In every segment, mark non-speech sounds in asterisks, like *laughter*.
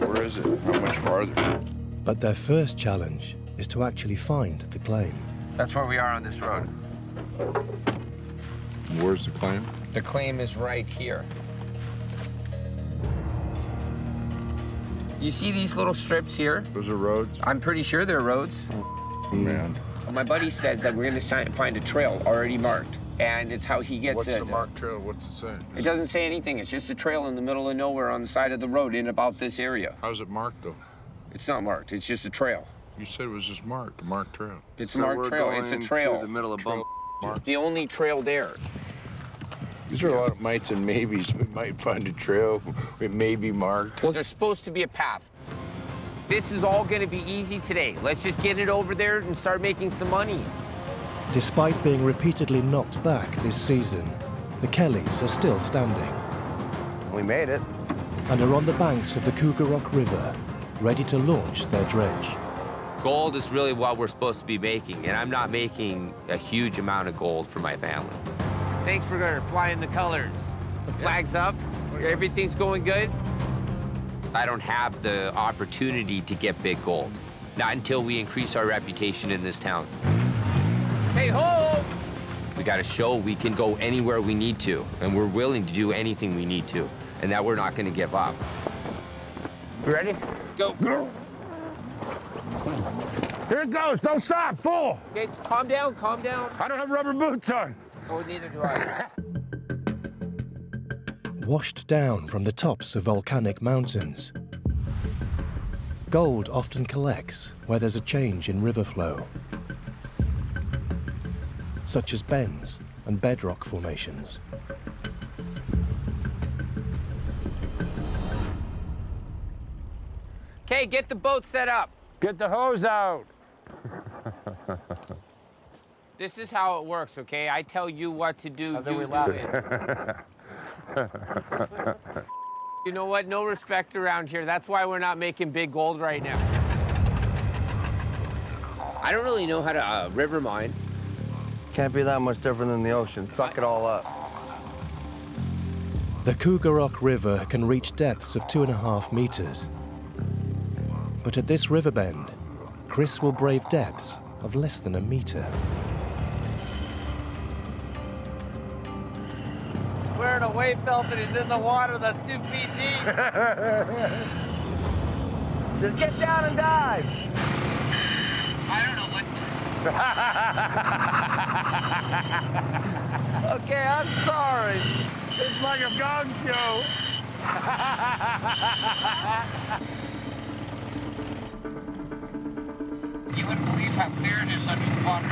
Where is it? How much farther? But their first challenge is to actually find the claim. That's where we are on this road. Where's the claim? The claim is right here. You see these little strips here? Those are roads? I'm pretty sure they're roads. Oh, man. My buddy said that we're gonna find a trail already marked, and it's how he gets What's it. the marked trail? What's it say? It doesn't say anything. It's just a trail in the middle of nowhere on the side of the road in about this area. How's it marked, though? It's not marked. It's just a trail. You said it was just marked, a marked trail. It's So a marked trail. It's a to trail. the middle of bump. The only trail there. These are a lot of mites and maybes. We might find a trail. It may be marked. Well, there's supposed to be a path. This is all going to be easy today. Let's just get it over there and start making some money. Despite being repeatedly knocked back this season, the Kellys are still standing We made it. and are on the banks of the Kougarok River, ready to launch their dredge. Gold is really what we're supposed to be making, and I'm not making a huge amount of gold for my family. Thanks for flying the colors. The flag's up. Everything's going good. I don't have the opportunity to get big gold. Not until we increase our reputation in this town. Hey, ho! We got to show we can go anywhere we need to, and we're willing to do anything we need to, and that we're not going to give up. You ready? Go. Here it goes. Don't stop. Full. Okay, calm down, calm down. I don't have rubber boots on. Oh, neither do I. *laughs* Washed down from the tops of volcanic mountains, gold often collects where there's a change in river flow, such as bends and bedrock formations. Okay, get the boat set up. Get the hose out. *laughs* This is how it works, okay? I tell you what to do, you do it. *laughs* you know what? No respect around here. That's why we're not making big gold right now. I don't really know how to uh, river mine. Can't be that much different than the ocean. Suck it all up. The Kougarok River can reach depths of two and a half meters. But at this river bend, Chris will brave depths of less than a meter. Wearing a wave belt and he's in the water that's two feet deep. *laughs* Just get down and dive. I don't know what. *laughs* Okay, I'm sorry. It's like a gong show. *laughs* You wouldn't believe how clear it is under the water.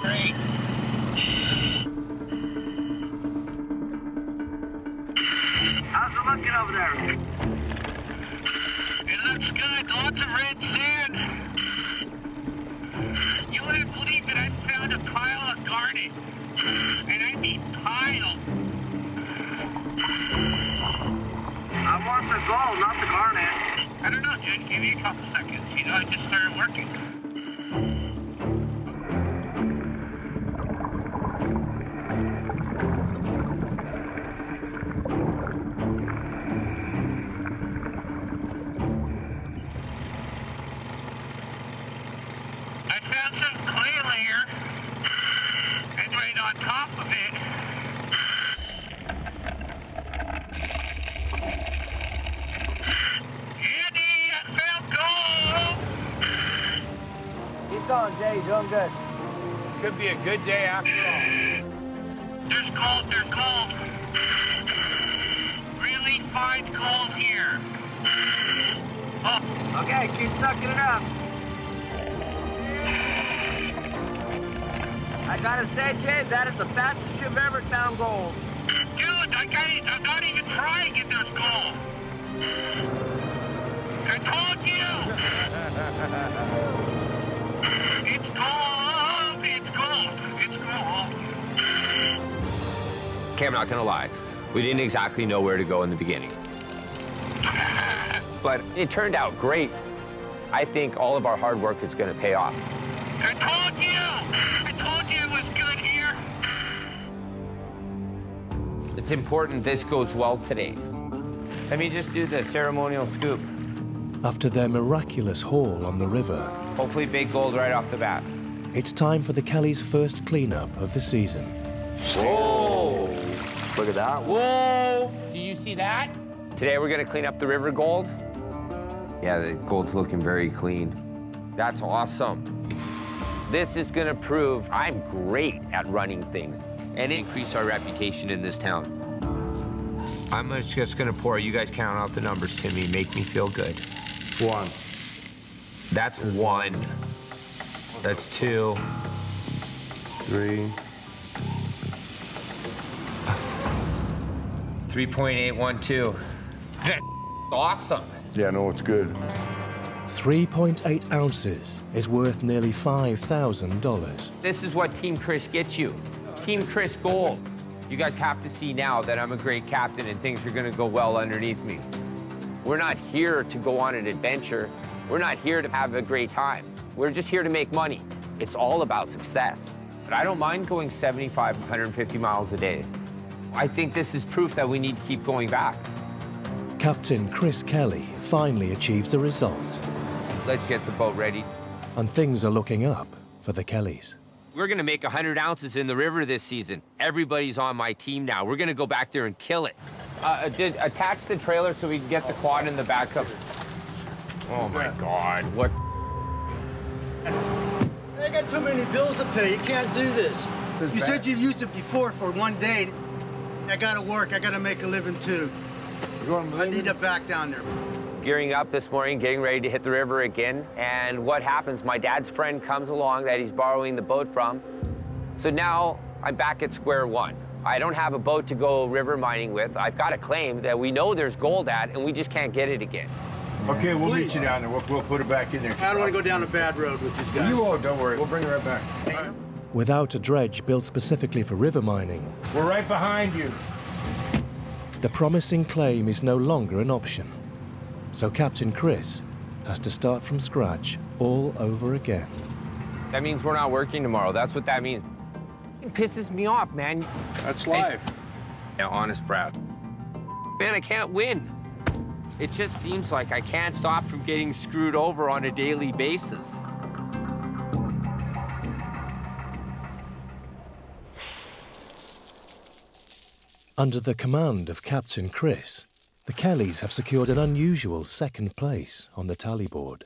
Great. How's it looking over there? Good. Lots of red sand. You wouldn't believe it. I found a pile of garnet. And I mean pile. I want the gold, not the garnet. I don't know, dude. Give me a couple seconds. You know, I just started working. Gold! Jay. You're doing good. Could be a good day after all. There's gold, there's gold. Really fine gold here. Oh, Okay, keep sucking it up. I gotta say, Jay, that is the fastest you've ever found gold. dude, I can't, I'm not even trying if there's gold. I told you! *laughs* it's gold! It's gold! It's gold! Okay, I'm not gonna lie. We didn't exactly know where to go in the beginning. But it turned out great. I think all of our hard work is gonna pay off. I told you! I told you it was good here! It's important this goes well today. Let me just do the ceremonial scoop. After their miraculous haul on the river, Hopefully big gold right off the bat. it's time for the Kelly's first cleanup of the season. Whoa! Look at that. Whoa! Do you see that? Today we're gonna clean up the river gold. Yeah, the gold's looking very clean. That's awesome. This is gonna prove I'm great at running things and increase our reputation in this town. I'm just gonna pour. You guys count out the numbers to me. Make me feel good. One. That's one. That's two. Three. 3.812. That's awesome. Yeah, no, it's good. 3.8 ounces is worth nearly $5,000. This is what Team Chris gets you. Team Chris Gold. You guys have to see now that I'm a great captain and things are gonna go well underneath me. We're not here to go on an adventure. We're not here to have a great time. We're just here to make money. It's all about success. But I don't mind going 75, 150 miles a day. I think this is proof that we need to keep going back. Captain Chris Kelly finally achieves a result, Let's get the boat ready. and things are looking up for the Kellys. We're gonna make 100 ounces in the river this season. Everybody's on my team now. We're gonna go back there and kill it. Uh, did, attach the trailer so we can get the quad in the back of Oh my God, what? I got too many bills to pay. You can't do this. You said you used it before for one day. I gotta work. I gotta make a living too. I need to back down there. Gearing up this morning, getting ready to hit the river again. And what happens? My dad's friend comes along that he's borrowing the boat from. So now I'm back at square one. I don't have a boat to go river mining with. I've got a claim that we know there's gold at, and we just can't get it again. Okay, we'll Please. meet you down there. We'll, we'll put it back in there. I don't want to go down a bad road with these guys. You won't, don't worry. We'll bring it right back. Without a dredge built specifically for river mining, We're right behind you. the promising claim is no longer an option. So Captain Chris has to start from scratch all over again. That means we're not working tomorrow. That's what that means. It pisses me off, man. That's life. Yeah, honest, Brad. Man, I can't win. It just seems like I can't stop from getting screwed over on a daily basis. Under the command of Captain Chris, the Kellys have secured an unusual second place on the tally board.